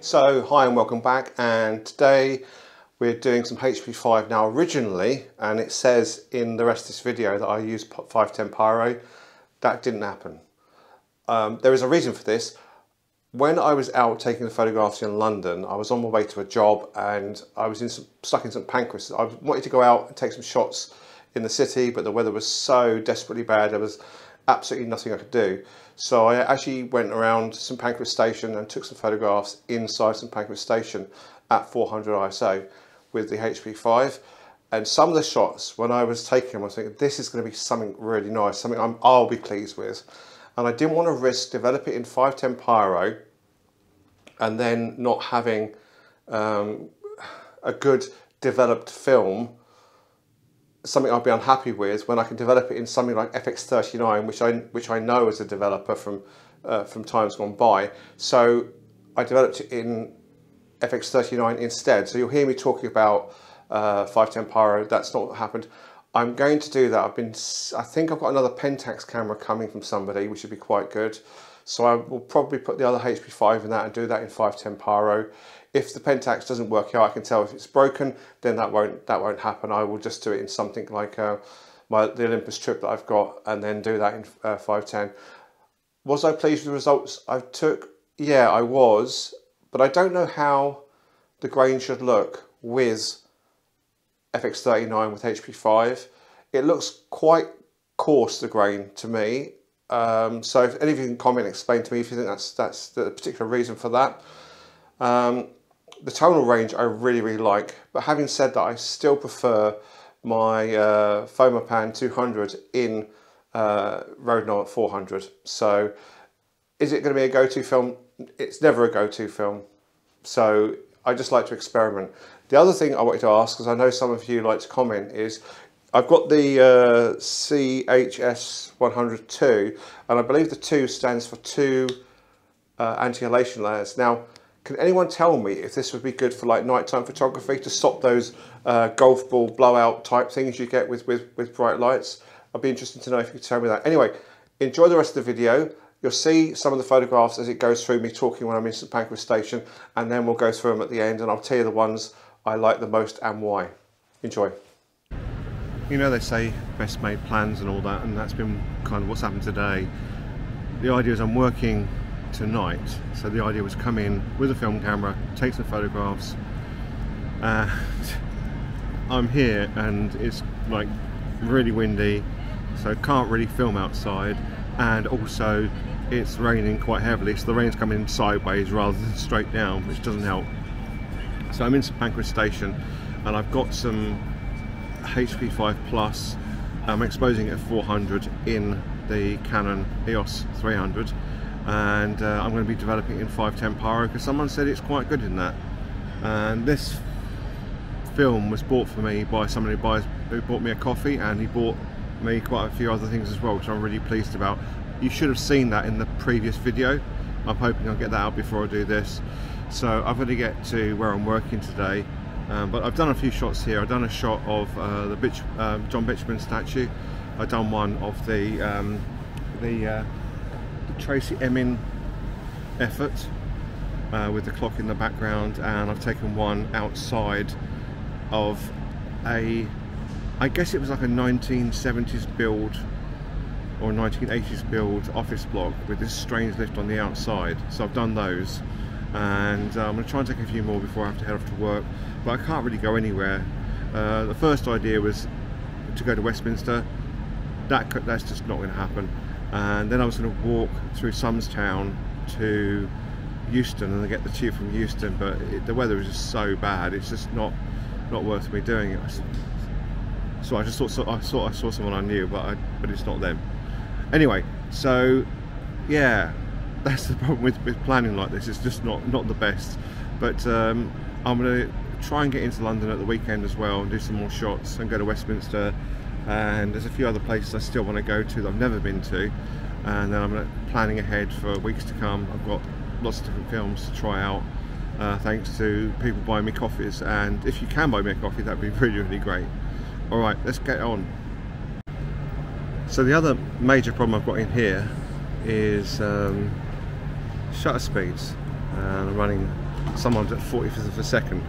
So, hi and welcome back. And today we're doing some HP5. Now, originally, and it says in the rest of this video that I used 510 Pyro, that didn't happen. Um, there is a reason for this. When I was out taking the photographs in London, I was on my way to a job and I was in some, stuck in St Pancras. I wanted to go out and take some shots in the city, but the weather was so desperately bad. There was absolutely nothing I could do. So I actually went around St Pancras Station and took some photographs inside St Pancras Station at 400 ISO with the HP5. And some of the shots, when I was taking them, I was thinking, this is going to be something really nice, something i will be pleased with. And I didn't want to risk developing in 510 Pyro and then not having um, a good developed film something I'd be unhappy with when I can develop it in something like FX39, which I which I know as a developer from uh, from times gone by. So I developed it in FX39 instead. So you'll hear me talking about uh, 510 Pyro. That's not what happened. I'm going to do that. I've been, I think I've got another Pentax camera coming from somebody, which would be quite good. So I will probably put the other HP5 in that and do that in 510 Pyro. If the Pentax doesn't work out, I can tell if it's broken, then that won't that won't happen. I will just do it in something like uh, my the Olympus trip that I've got and then do that in uh, 510. Was I pleased with the results I took? Yeah, I was, but I don't know how the grain should look with FX39 with HP5. It looks quite coarse, the grain, to me. Um, so if any of you can comment explain to me if you think that's that's the particular reason for that. Um, the tonal range I really, really like. But having said that, I still prefer my uh, Fomapan 200 in uh, Rode 400. So is it going to be a go-to film? It's never a go-to film. So I just like to experiment. The other thing I wanted to ask, because I know some of you like to comment, is I've got the uh, CHS 102, and I believe the 2 stands for two uh, anti-halation layers. Now, can anyone tell me if this would be good for like nighttime photography to stop those uh, golf ball blowout type things you get with, with, with bright lights? I'd be interested to know if you could tell me that. Anyway, enjoy the rest of the video. You'll see some of the photographs as it goes through me talking when I'm in St Pancras Station and then we'll go through them at the end and I'll tell you the ones I like the most and why. Enjoy. You know they say best made plans and all that and that's been kind of what's happened today. The idea is I'm working tonight. So the idea was come in with a film camera, take some photographs. Uh, I'm here and it's like really windy, so can't really film outside. And also it's raining quite heavily, so the rain's coming sideways rather than straight down, which doesn't help. So I'm in St Pancras Station and I've got some HP5 Plus. I'm exposing it at 400 in the Canon EOS 300 and uh, I'm going to be developing it in 510 Pyro because someone said it's quite good in that. And this film was bought for me by somebody who, buys, who bought me a coffee and he bought me quite a few other things as well which I'm really pleased about. You should have seen that in the previous video. I'm hoping I'll get that out before I do this. So I've got to get to where I'm working today. Um, but I've done a few shots here. I've done a shot of uh, the Bitch, uh, John Betjeman statue. I've done one of the um, the uh, Tracey Emin effort uh, with the clock in the background and I've taken one outside of a I guess it was like a 1970s build or 1980s build office block with this strange lift on the outside. So I've done those and uh, I'm going to try and take a few more before I have to head off to work but I can't really go anywhere. Uh, the first idea was to go to Westminster. That that's just not going to happen and then I was going to walk through Somers Town to Euston and I get the tube from Euston but it, the weather is just so bad it's just not not worth me doing it. So I just thought so, I thought I saw someone I knew but I, but it's not them. Anyway so yeah that's the problem with, with planning like this it's just not not the best. But um, I'm going to try and get into London at the weekend as well and do some more shots and go to Westminster and there's a few other places I still want to go to that I've never been to and then I'm planning ahead for weeks to come. I've got lots of different films to try out uh, thanks to people buying me coffees and if you can buy me a coffee that'd be really really great. Alright let's get on. So the other major problem I've got in here is um, shutter speeds uh, I'm running sometimes at 45th of a second,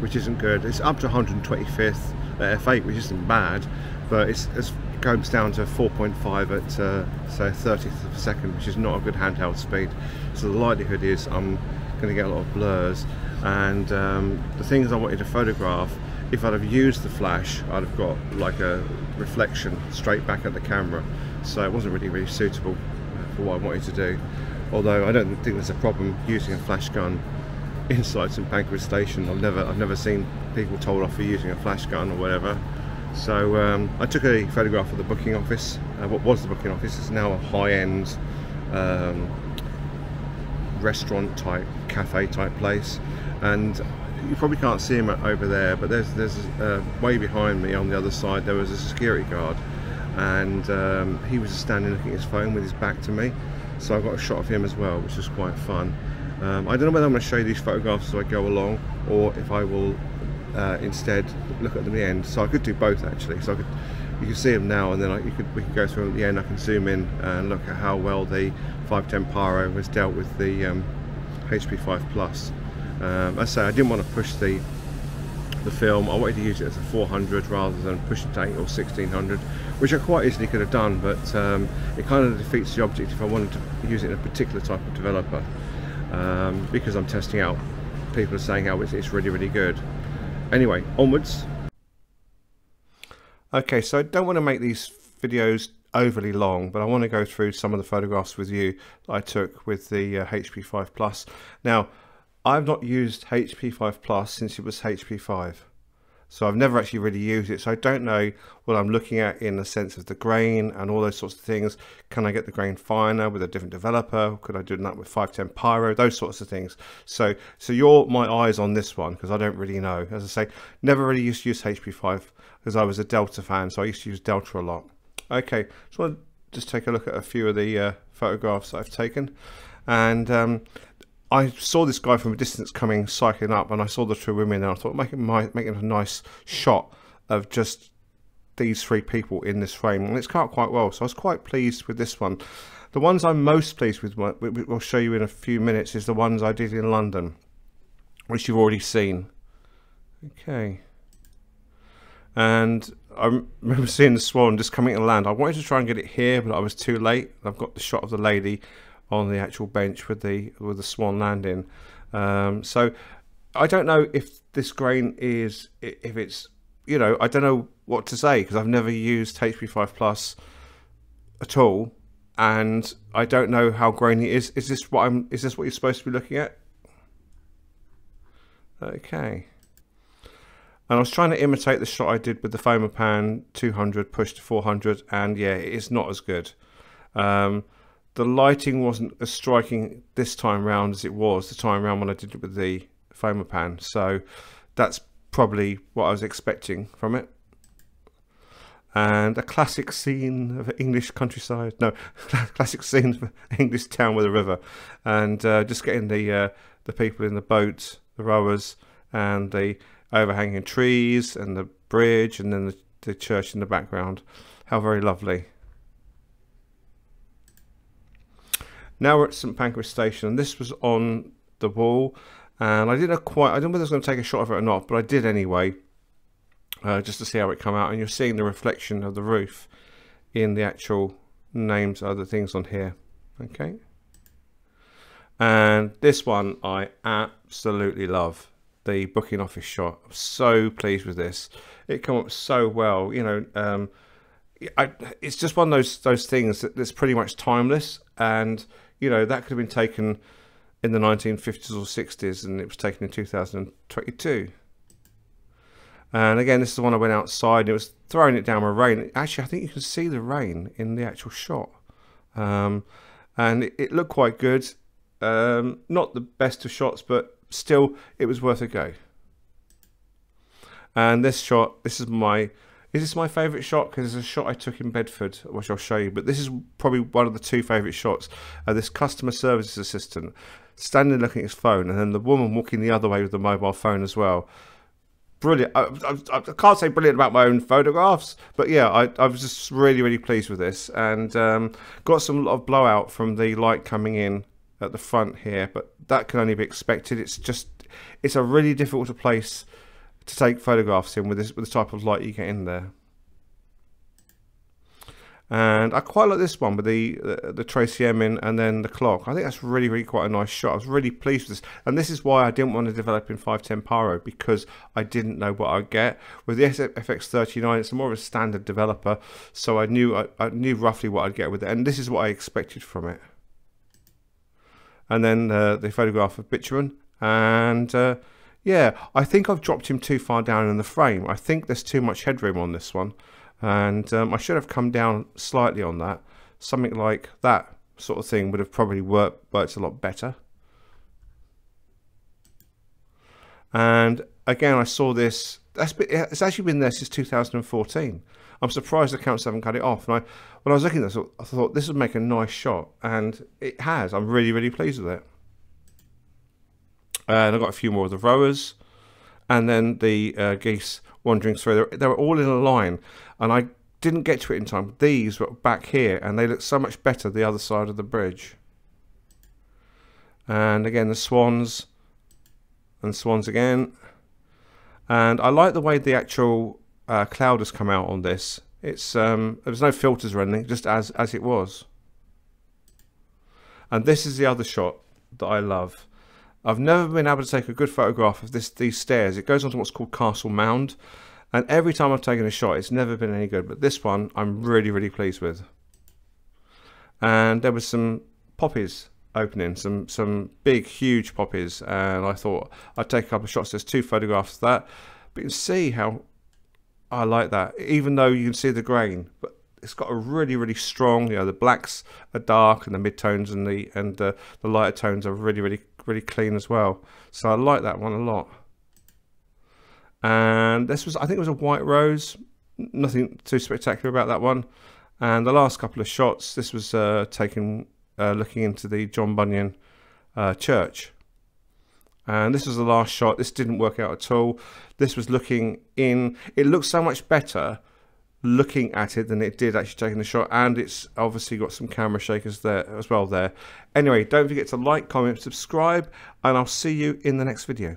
which isn't good. It's up to 125th at f8, which isn't bad, but it's, it's it goes down to 4.5 at uh, say 30th of a second, which is not a good handheld speed. So the likelihood is I'm going to get a lot of blurs. And um, the things I wanted to photograph, if I'd have used the flash, I'd have got like a reflection straight back at the camera. So it wasn't really really suitable for what I wanted to do. Although I don't think there's a problem using a flash gun inside St Pancras Station. I've never I've never seen people told off for using a flash gun or whatever. So um, I took a photograph of the booking office. Uh, what was the booking office is now a high-end um, restaurant type, cafe type place, and you probably can't see him over there. But there's there's uh, way behind me on the other side there was a security guard, and um, he was standing looking at his phone with his back to me. So I got a shot of him as well, which was quite fun. Um, I don't know whether I'm going to show you these photographs as I go along, or if I will uh, instead look at them at the end. So I could do both actually. So I could, you can see them now, and then I, could we could go through at the end. I can zoom in and look at how well the 510 Pyro has dealt with the um, HP5 Plus. Um, I say I didn't want to push the the film. I wanted to use it as a 400 rather than push it to 8 or 1600, which I quite easily could have done, but um, it kind of defeats the object if I wanted to use it in a particular type of developer. Um, because I'm testing out, people are saying how it's, it's really, really good. Anyway, onwards. Okay, so I don't want to make these videos overly long, but I want to go through some of the photographs with you that I took with the uh, HP5 Plus. Now, I've not used HP5 Plus since it was HP5. So I've never actually really used it. So I don't know what I'm looking at in the sense of the grain and all those sorts of things. Can I get the grain finer with a different developer? Could I do that with 510 Pyro? Those sorts of things. So so you're my eyes on this one because I don't really know. As I say, never really used to use HP5 because I was a Delta fan. So I used to use Delta a lot. Okay, so I want just take a look at a few of the uh, photographs I've taken. And um, I saw this guy from a distance coming cycling up, and I saw the two women, and I thought making making a nice shot of just these three people in this frame, and it's out quite well. So I was quite pleased with this one. The ones I'm most pleased with, we'll show you in a few minutes, is the ones I did in London, which you've already seen. Okay. And I remember seeing the swan just coming to land. I wanted to try and get it here, but I was too late. I've got the shot of the lady on the actual bench with the with the swan landing. Um, so I don't know if this grain is if it's you know I don't know what to say because I've never used HP5 Plus at all, and I don't know how grainy it is. Is this what I'm? Is this what you're supposed to be looking at? Okay. And I was trying to imitate the shot I did with the Fomapan 200 pushed to 400, and yeah, it's not as good. Um, the lighting wasn't as striking this time round as it was the time round when I did it with the Fomapan. So that's probably what I was expecting from it. And a classic scene of English countryside. No, classic scene of English town with a river. And uh, just getting the uh, the people in the boat, the rowers, and the overhanging trees, and the bridge, and then the, the church in the background. How very lovely. Now we're at St Pancras Station, and this was on the wall, and I didn't quite, I don't know whether I was going to take a shot of it or not, but I did anyway, uh, just to see how it come out, and you're seeing the reflection of the roof in the actual names of the things on here, okay? And this one I absolutely love, the booking office shot. I'm so pleased with this. It came up so well, you know, um, I, it's just one of those those things that, that's pretty much timeless and you know, that could have been taken in the 1950s or 60s and it was taken in 2022. And again, this is the one I went outside and it was throwing it down with rain. Actually, I think you can see the rain in the actual shot. Um, and it, it, looked quite good. Um, not the best of shots, but still, it was worth a go. And this shot, this is my is this my favourite shot? Because it's a shot I took in Bedford, which I'll show you. But this is probably one of the two favourite shots. Uh, this customer services assistant standing looking at his phone, and then the woman walking the other way with the mobile phone as well. Brilliant. I, I, I can't say brilliant about my own photographs, but yeah, I, I was just really, really pleased with this. And um, got some lot of blowout from the light coming in at the front here, but that can only be expected. It's just, it's a really difficult to place to take photographs in with this with the type of light you get in there. And I quite like this one with the, the, the Tracey Emin and then the clock. I think that's really, really quite a nice shot. I was really pleased with this. And this is why I didn't want to develop in 510 Pyro because I didn't know what I'd get. With the FX39, it's more of a standard developer. So I knew I, I knew roughly what I'd get with it. And this is what I expected from it. And then uh, the photograph of Betjeman. And uh, yeah, I think I've dropped him too far down in the frame. I think there's too much headroom on this one. And um, I should have come down slightly on that. Something like that sort of thing would have probably worked worked a lot better. And again I saw this that's been, it's actually been there since 2014 I'm surprised the council haven't cut it off. And I when I was looking at this I thought this would make a nice shot. And it has. I'm really really pleased with it and I've got a few more of the rowers and then the uh, geese wandering through. They were all in a line, and I didn't get to it in time. These were back here, and they look so much better the other side of the bridge. And again, the swans, and swans again. And I like the way the actual uh, cloud has come out on this. It's um, there's no filters or anything, just as as it was. And this is the other shot that I love. I've never been able to take a good photograph of this these stairs. It goes onto what's called Castle Mound. And every time I've taken a shot, it's never been any good. But this one, I'm really, really pleased with. And there was some poppies opening, some some big, huge poppies. And I thought I'd take a couple of shots. There's two photographs of that. But you can see how I like that. Even though you can see the grain. But it's got a really, really strong, you know, the blacks are dark and the mid-tones and the and the lighter tones are really, really really clean as well. So I like that one a lot. And this was, I think it was a white rose. Nothing too spectacular about that one. And the last couple of shots, this was uh, taken uh, looking into the John Bunyan uh, church. And this was the last shot. This didn't work out at all. This was looking in. It looks so much better looking at it than it did actually taking the shot and it's obviously got some camera shakers there as well there. Anyway don't forget to like comment subscribe and i'll see you in the next video